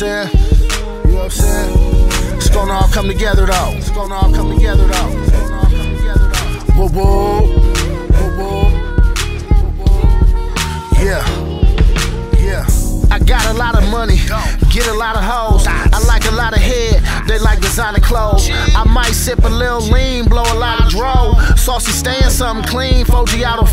saying? You know what I'm saying? It's gonna all come together though. It's gonna all come together though. It's gonna all come together though. Whoa, whoa. got a lot of money, get a lot of hoes. I like a lot of head, they like designer clothes. I might sip a little lean, blow a lot Saucy staying something clean, Foji out of.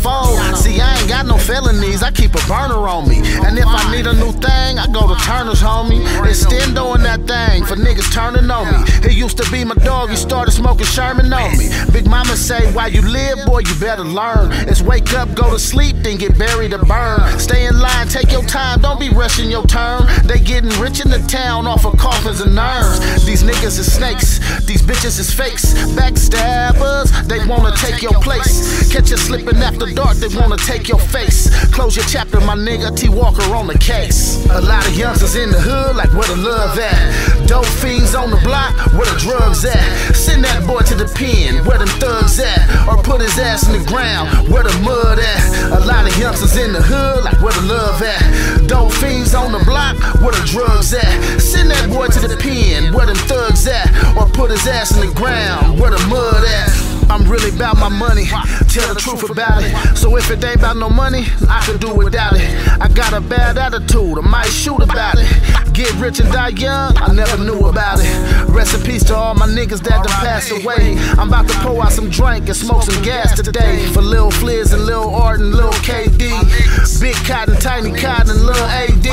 See, I ain't got no felonies, I keep a burner on me. And if I need a new thing, I go to Turner's, homie. Extendo in that thing for niggas turning on me. He used to be my dog, he started smoking Sherman on me. Big mama say, while you live, boy, you better learn. It's wake up, go to sleep, then get buried or burn. Stay in line, take your time, don't be rushing your turn. They getting rich in the town off of coffins and nerves. These niggas is snakes, these bitches is fakes. Backstabbers, they wanna take your place. Catch you slipping after dark, they wanna take your face. Close your chapter, my nigga, T Walker on the case. A lot of youngsters in the hood, like where the love at. Dope fiends on the block, where the drugs at. Send that boy to the pen, where them thugs at. Or put his ass in the ground, where the mud at. A lot of youngsters in the hood, like where the love at. Dope fiends on the block, where the drugs at. Send that boy to the pen, where them thugs at. Or put his ass in the ground, where the mud at. I'm really about my money, tell the truth about it. So if it ain't about no money, I can do without it. I got a bad attitude, I might shoot about it. Get rich and die young, I never knew about it. Rest in peace to all my niggas that done passed away. I'm about to pour out some drink and smoke some gas today. For Lil Fliz and Lil Art and Lil KD. Big Cotton, Tiny Cotton, and Lil AD.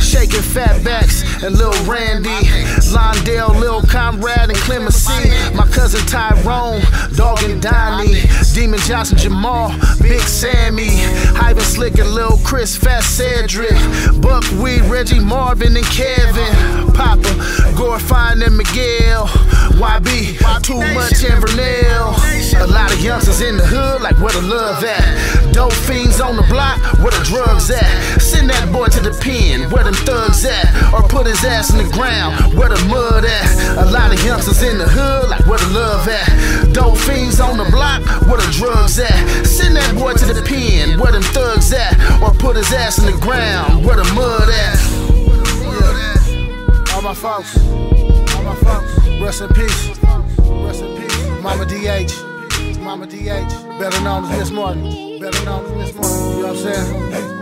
Shaking fat backs and Lil Randy. Londale, Lil Comrade, and Clemency. Cousin Tyrone, Dog and Donnie. Demon Johnson, Jamal, Big Sammy. Ivan Slick and Lil Chris, Fat Cedric. Buckwheat, Reggie Marvin, and Kevin. Papa, Gorfine and Miguel. YB, Too Much and Vernell. A lot of youngsters in the hood, like where the love at. Dope fiends on the block, where the drugs at. Send that boy to the pen, where them thugs at. Put his ass in the ground, where the mud at. A lot of youngsters in the hood, like where the love at. Dope fiends on the block, where the drugs at. Send that boy to the pen, where them thugs at. Or put his ass in the ground, where the mud at. All my folks, all my folks, rest in peace. Rest in peace. Mama DH, Mama DH, better known as Miss Martin, better known as Miss Martin. You know what I'm saying?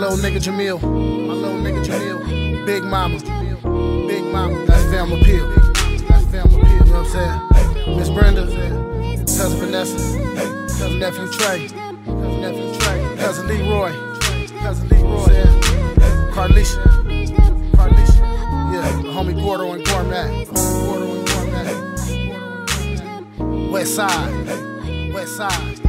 Little nigga Jamil, my little nigga Jamil, Big Mama, Big Mama. That's fam appeal. That's fam appeal. You know what I'm saying? Miss Brenda, cousin Vanessa, cousin nephew Trey, cousin nephew Trey, cousin Leroy, cousin Leroy, Carlisha, Carlisha. Yeah, homie Gordo and Gourmet, Gordo and Gourmet. West Side, West Side.